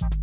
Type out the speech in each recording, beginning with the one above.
Thank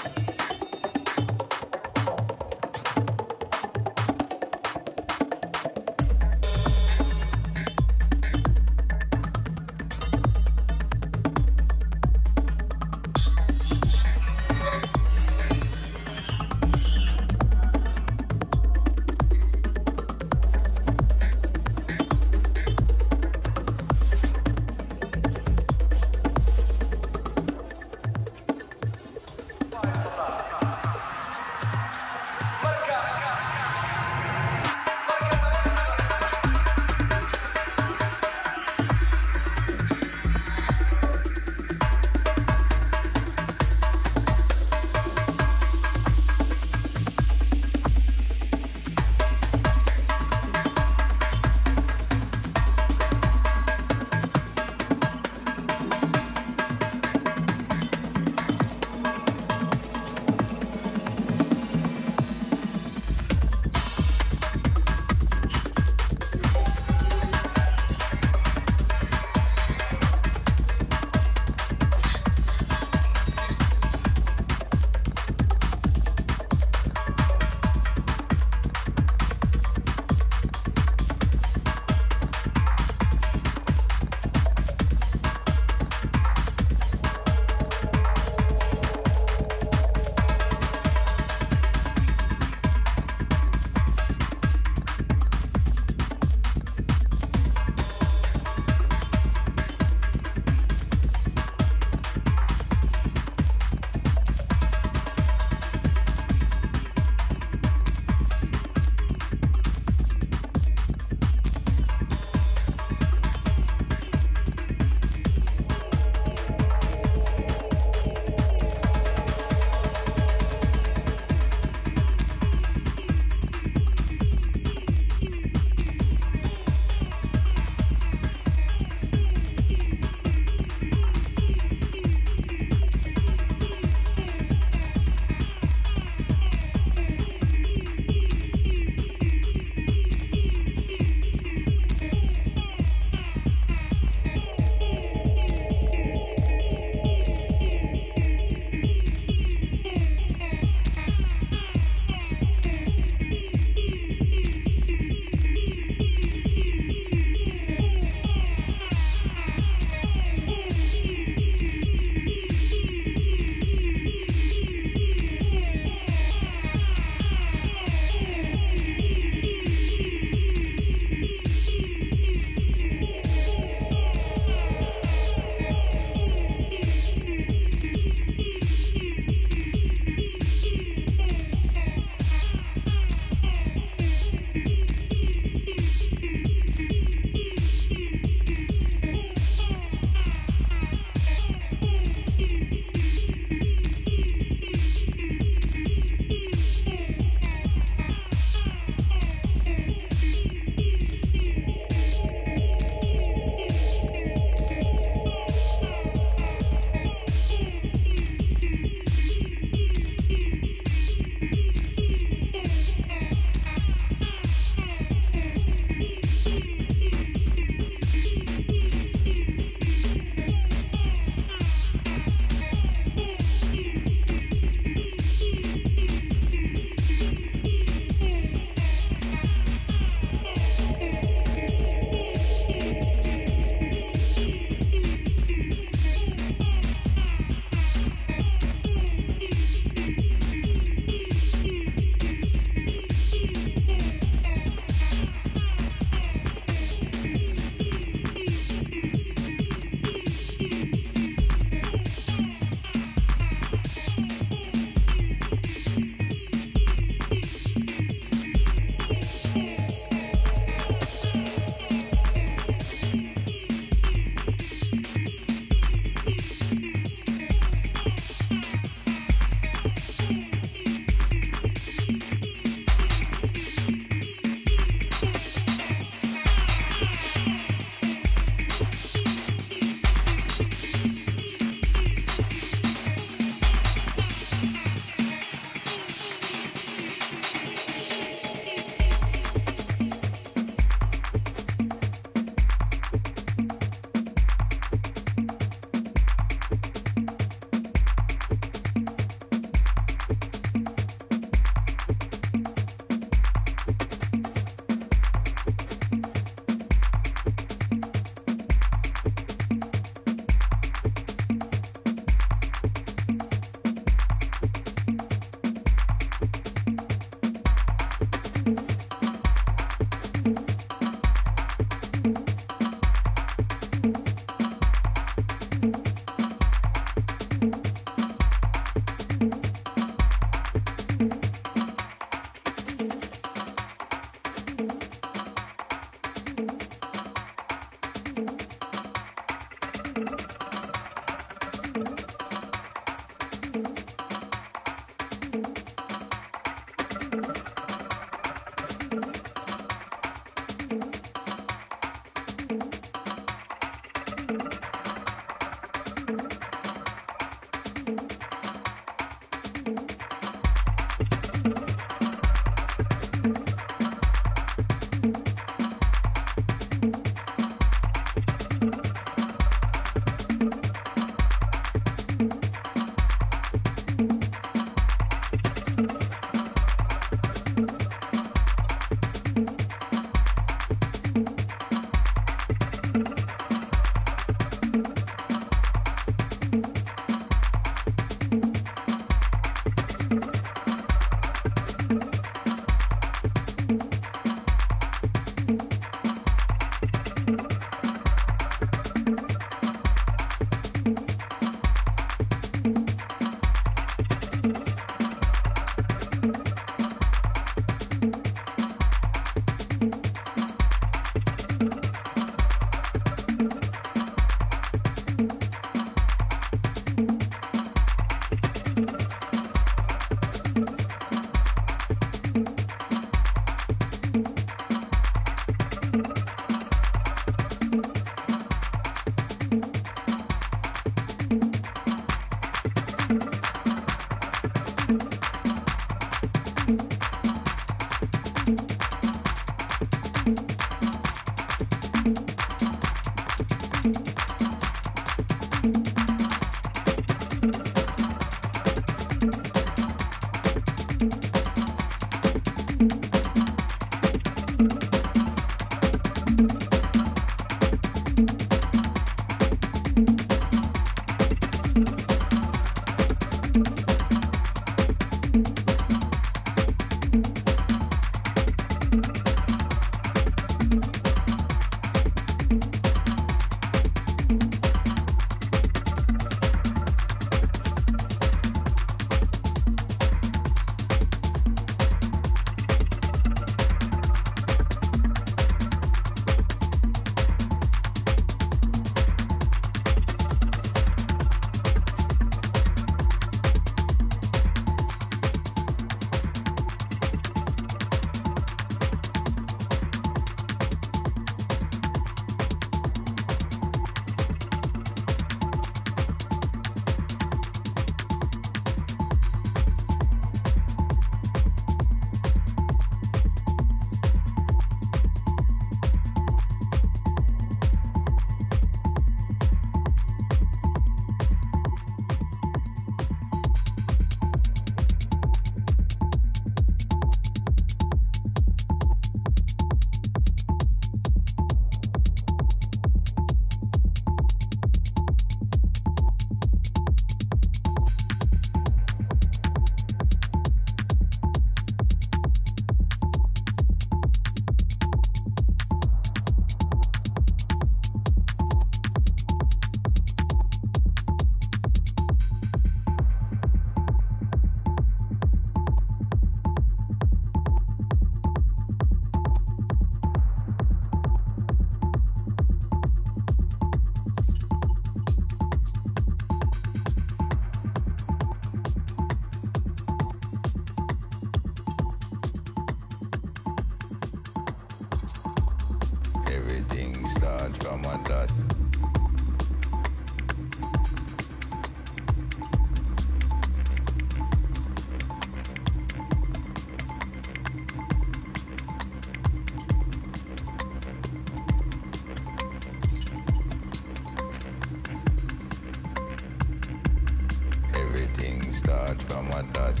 like that.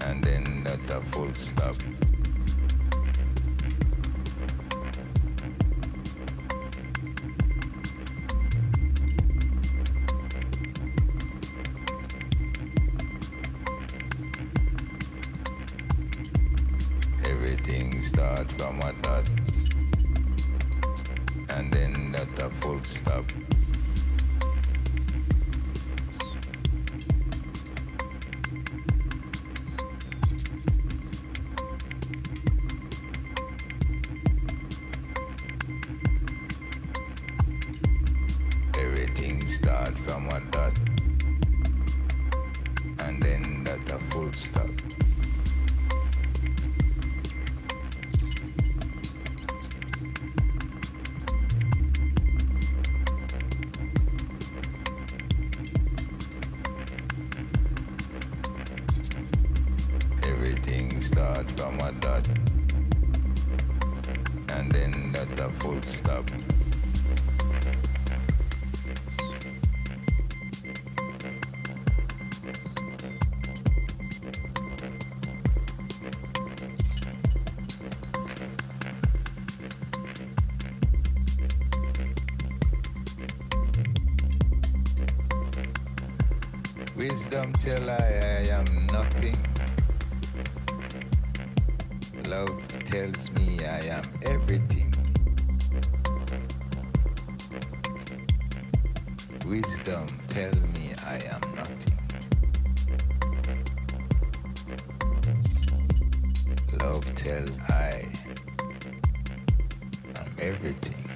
And then that the full stop. wisdom till I, I am nothing. Love tells me I am everything. Wisdom tell me I am nothing. Love tell I am everything.